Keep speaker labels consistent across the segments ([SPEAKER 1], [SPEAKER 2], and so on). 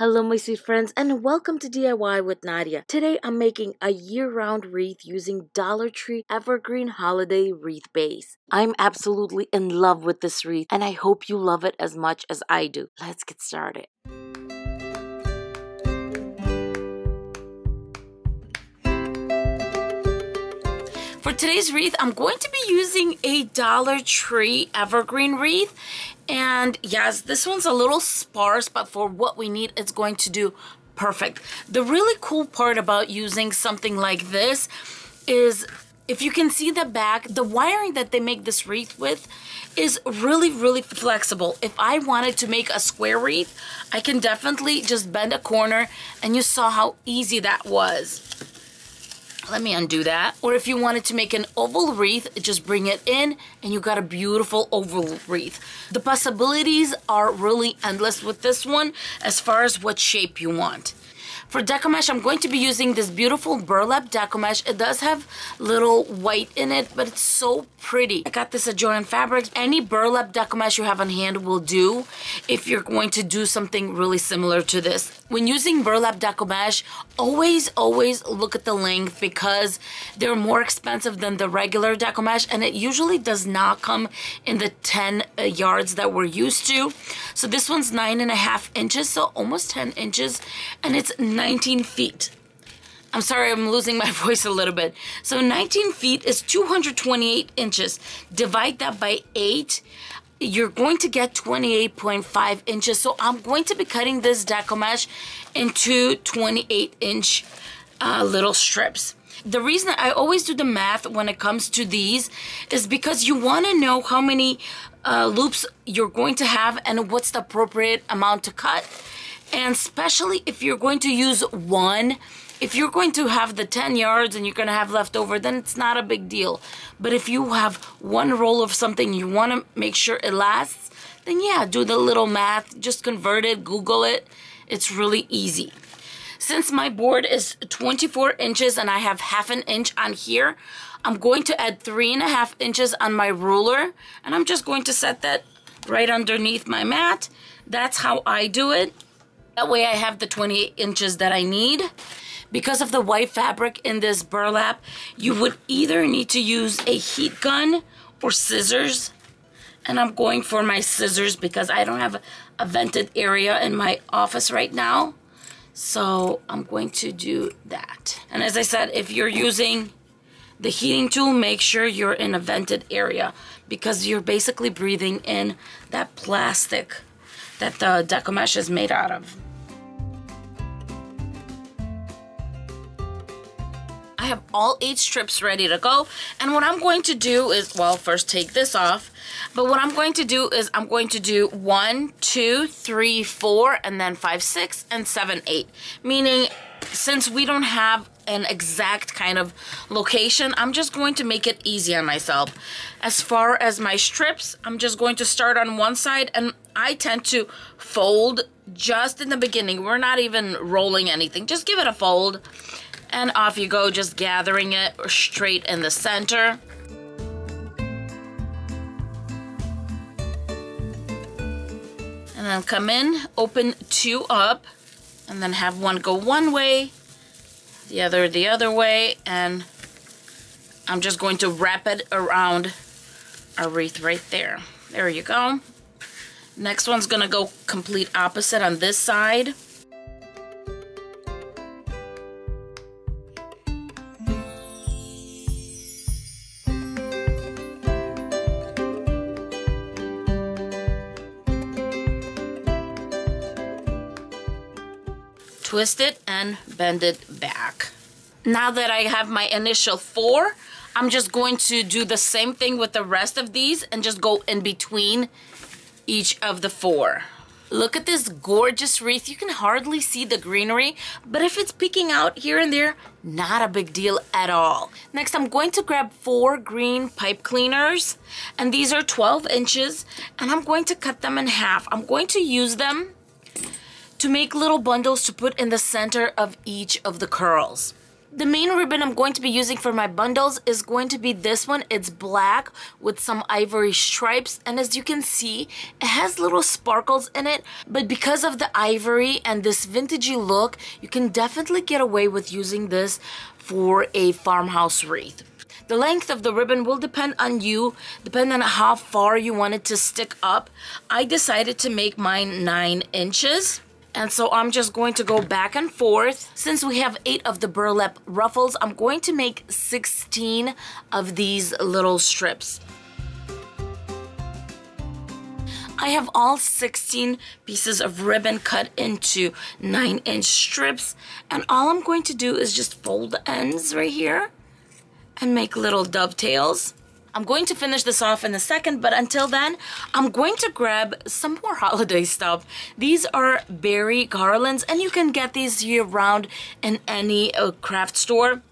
[SPEAKER 1] Hello my sweet friends and welcome to DIY with Nadia. Today I'm making a year-round wreath using Dollar Tree Evergreen Holiday Wreath Base. I'm absolutely in love with this wreath and I hope you love it as much as I do. Let's get started. For today's wreath, I'm going to be using a Dollar Tree evergreen wreath. And yes, this one's a little sparse, but for what we need, it's going to do perfect. The really cool part about using something like this is if you can see the back, the wiring that they make this wreath with is really, really flexible. If I wanted to make a square wreath, I can definitely just bend a corner and you saw how easy that was. Let me undo that. Or if you wanted to make an oval wreath, just bring it in and you got a beautiful oval wreath. The possibilities are really endless with this one as far as what shape you want. For deco mesh, I'm going to be using this beautiful burlap deco mesh. It does have little white in it, but it's so pretty. I got this at Joann Fabrics. Any burlap deco mesh you have on hand will do if you're going to do something really similar to this. When using burlap deco mesh, always, always look at the length because they're more expensive than the regular deco mesh and it usually does not come in the 10 uh, yards that we're used to. So this one's nine and a half inches, so almost 10 inches, and it's 19 feet. I'm sorry, I'm losing my voice a little bit. So 19 feet is 228 inches. Divide that by 8, you're going to get 28.5 inches. So I'm going to be cutting this deco mesh into 28 inch uh, little strips. The reason I always do the math when it comes to these is because you want to know how many uh, loops you're going to have and what's the appropriate amount to cut. And especially if you're going to use one, if you're going to have the 10 yards and you're going to have leftover, then it's not a big deal. But if you have one roll of something, you want to make sure it lasts, then yeah, do the little math. Just convert it, Google it. It's really easy. Since my board is 24 inches and I have half an inch on here, I'm going to add three and a half inches on my ruler and I'm just going to set that right underneath my mat. That's how I do it. That way I have the 28 inches that I need. Because of the white fabric in this burlap, you would either need to use a heat gun or scissors. And I'm going for my scissors because I don't have a vented area in my office right now. So I'm going to do that. And as I said, if you're using the heating tool, make sure you're in a vented area because you're basically breathing in that plastic that the deco mesh is made out of. Have all eight strips ready to go. And what I'm going to do is, well, first take this off. But what I'm going to do is I'm going to do one, two, three, four, and then five, six, and seven, eight. Meaning, since we don't have an exact kind of location, I'm just going to make it easy on myself. As far as my strips, I'm just going to start on one side and I tend to fold just in the beginning. We're not even rolling anything. Just give it a fold and off you go, just gathering it straight in the center. And then come in, open two up, and then have one go one way, the other the other way, and I'm just going to wrap it around our wreath right there. There you go. Next one's gonna go complete opposite on this side. Twist it and bend it back. Now that I have my initial four, I'm just going to do the same thing with the rest of these and just go in between each of the four. Look at this gorgeous wreath. You can hardly see the greenery, but if it's peeking out here and there, not a big deal at all. Next, I'm going to grab four green pipe cleaners, and these are 12 inches, and I'm going to cut them in half. I'm going to use them to make little bundles to put in the center of each of the curls. The main ribbon I'm going to be using for my bundles is going to be this one. It's black with some ivory stripes and as you can see it has little sparkles in it but because of the ivory and this vintagey look you can definitely get away with using this for a farmhouse wreath. The length of the ribbon will depend on you, depending on how far you want it to stick up. I decided to make mine 9 inches. And so I'm just going to go back and forth. Since we have eight of the burlap ruffles, I'm going to make 16 of these little strips. I have all 16 pieces of ribbon cut into 9 inch strips and all I'm going to do is just fold the ends right here and make little dovetails. I'm going to finish this off in a second, but until then, I'm going to grab some more holiday stuff. These are berry garlands, and you can get these year-round in any uh, craft store.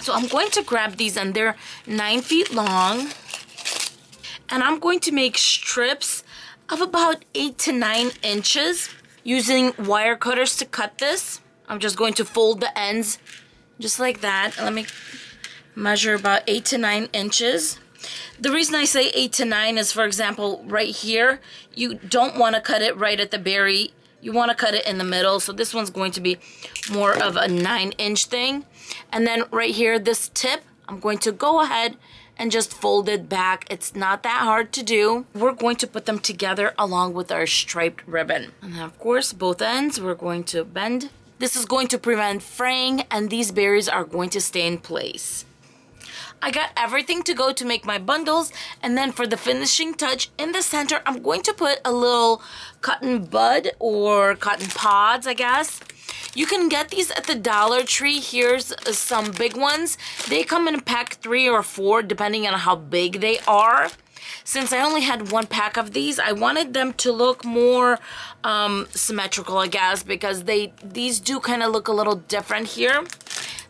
[SPEAKER 1] So I'm going to grab these, and they're 9 feet long. And I'm going to make strips of about 8 to 9 inches using wire cutters to cut this. I'm just going to fold the ends just like that. Let me measure about eight to nine inches. The reason I say eight to nine is, for example, right here, you don't want to cut it right at the berry. You want to cut it in the middle. So this one's going to be more of a nine inch thing. And then right here, this tip, I'm going to go ahead and just fold it back. It's not that hard to do. We're going to put them together along with our striped ribbon. And then of course, both ends, we're going to bend. This is going to prevent fraying and these berries are going to stay in place. I got everything to go to make my bundles and then for the finishing touch in the center I'm going to put a little cotton bud or cotton pods I guess. You can get these at the Dollar Tree. Here's some big ones. They come in a pack three or four depending on how big they are. Since I only had one pack of these, I wanted them to look more um, symmetrical, I guess, because they these do kind of look a little different here.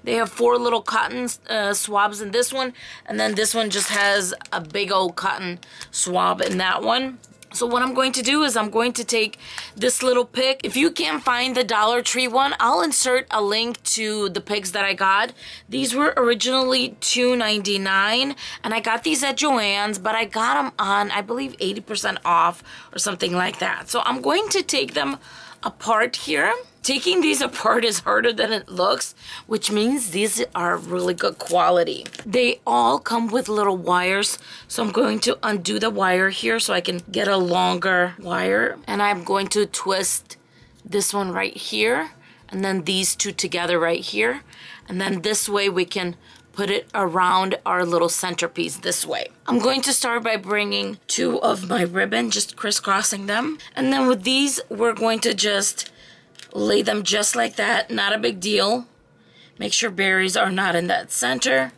[SPEAKER 1] They have four little cotton uh, swabs in this one, and then this one just has a big old cotton swab in that one. So what I'm going to do is I'm going to take this little pick. If you can't find the Dollar Tree one, I'll insert a link to the picks that I got. These were originally $2.99 and I got these at Joann's, but I got them on, I believe, 80% off or something like that. So I'm going to take them apart here. Taking these apart is harder than it looks, which means these are really good quality. They all come with little wires, so I'm going to undo the wire here so I can get a longer wire. And I'm going to twist this one right here, and then these two together right here. And then this way we can put it around our little centerpiece this way. I'm going to start by bringing two of my ribbon, just crisscrossing them. And then with these, we're going to just lay them just like that, not a big deal. Make sure berries are not in that center.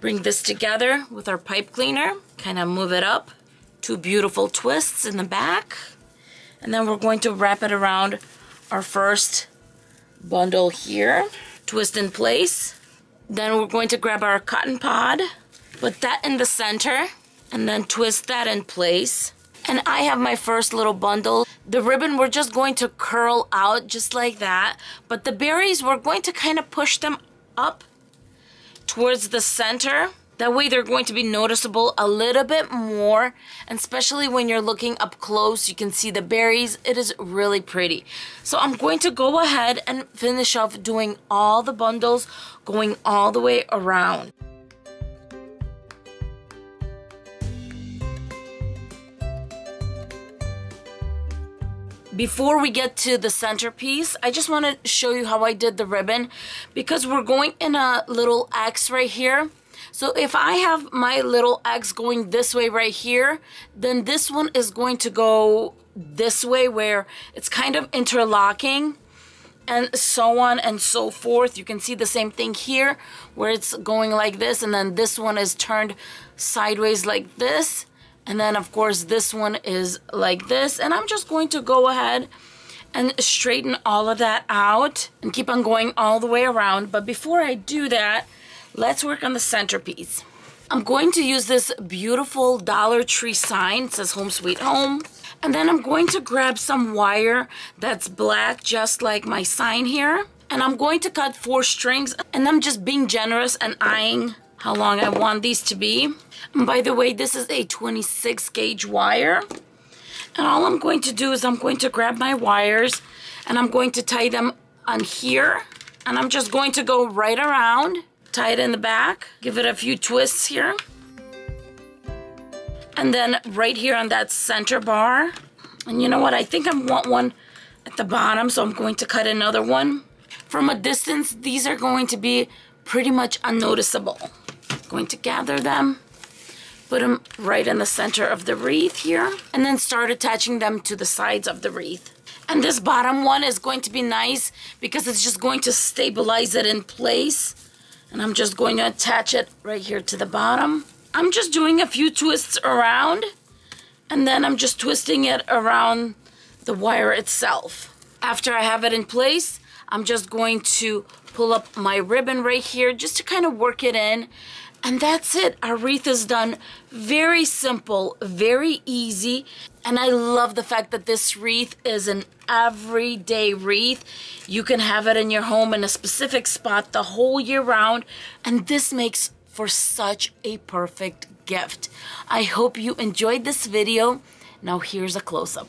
[SPEAKER 1] Bring this together with our pipe cleaner, kind of move it up. Two beautiful twists in the back. And then we're going to wrap it around our first bundle here. Twist in place. Then we're going to grab our cotton pod, put that in the center, and then twist that in place. And I have my first little bundle. The ribbon, we're just going to curl out just like that. But the berries, we're going to kind of push them up towards the center. That way they're going to be noticeable a little bit more. And especially when you're looking up close, you can see the berries. It is really pretty. So I'm going to go ahead and finish off doing all the bundles, going all the way around. Before we get to the centerpiece, I just want to show you how I did the ribbon because we're going in a little X right here. So if I have my little X going this way right here, then this one is going to go this way where it's kind of interlocking and so on and so forth. You can see the same thing here where it's going like this and then this one is turned sideways like this. And then of course this one is like this. And I'm just going to go ahead and straighten all of that out and keep on going all the way around. But before I do that, let's work on the centerpiece. I'm going to use this beautiful Dollar Tree sign. It says Home Sweet Home. And then I'm going to grab some wire that's black, just like my sign here. And I'm going to cut four strings and I'm just being generous and eyeing how long I want these to be. And by the way, this is a 26 gauge wire. And all I'm going to do is I'm going to grab my wires and I'm going to tie them on here. And I'm just going to go right around, tie it in the back, give it a few twists here. And then right here on that center bar. And you know what? I think I want one at the bottom, so I'm going to cut another one. From a distance, these are going to be pretty much unnoticeable. Going to gather them, put them right in the center of the wreath here, and then start attaching them to the sides of the wreath. And this bottom one is going to be nice because it's just going to stabilize it in place. And I'm just going to attach it right here to the bottom. I'm just doing a few twists around and then I'm just twisting it around the wire itself. After I have it in place, I'm just going to pull up my ribbon right here just to kind of work it in. And that's it. Our wreath is done. Very simple, very easy. And I love the fact that this wreath is an everyday wreath. You can have it in your home in a specific spot the whole year round. And this makes for such a perfect gift. I hope you enjoyed this video. Now here's a close-up.